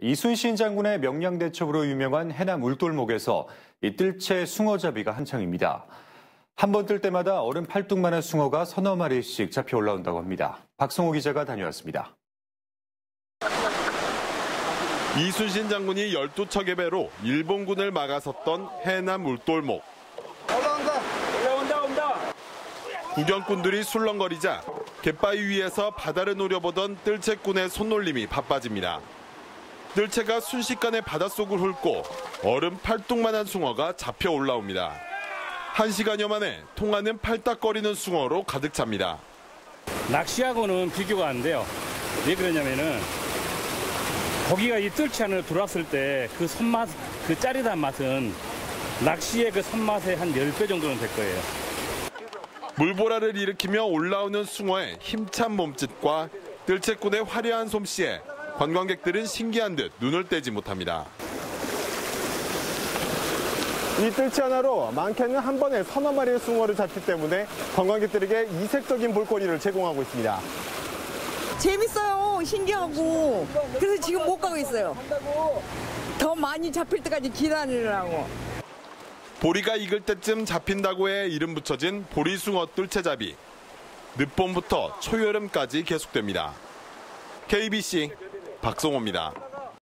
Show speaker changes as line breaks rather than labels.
이순신 장군의 명량 대첩으로 유명한 해남 울돌목에서 이 뜰채 숭어잡이가 한창입니다. 한 번 뜰 때마다 어른 팔뚝만한 숭어가 서너 마리씩 잡혀 올라온다고 합니다. 박성호 기자가 다녀왔습니다.
이순신 장군이 12척의 배로 일본군을 막아섰던 해남 울돌목.
올라온다.
올라온다 온다.
구경꾼들이 술렁거리자 갯바위 위에서 바다를 노려보던 뜰채꾼의 손놀림이 바빠집니다. 뜰채가 순식간에 바닷속을 훑고 얼음 팔뚝만한 숭어가 잡혀 올라옵니다. 한 시간여 만에 통하는 팔딱거리는 숭어로 가득 찹니다.
낚시하고는 비교가 안 돼요. 왜 그러냐면은 고기가 이 뜰채 안으로 들어왔을 때 그 손맛, 그 짜릿한 맛은 낚시의 그 손맛의 한 10배 정도는 될 거예요.
물보라를 일으키며 올라오는 숭어의 힘찬 몸짓과 뜰채꾼의 화려한 솜씨에 관광객들은 신기한 듯 눈을 떼지 못합니다.
이 뜰채 하나로 많게는 한 번에 서너 마리의 숭어를 잡기 때문에 관광객들에게 이색적인 볼거리를 제공하고 있습니다.
재밌어요. 신기하고. 그래서 지금 못 가고 있어요. 더 많이 잡힐 때까지 기다리느라고.
보리가 익을 때쯤 잡힌다고 해 이름 붙여진 보리숭어 뜰채잡이. 늦봄부터 초여름까지 계속됩니다. KBC 박성호입니다.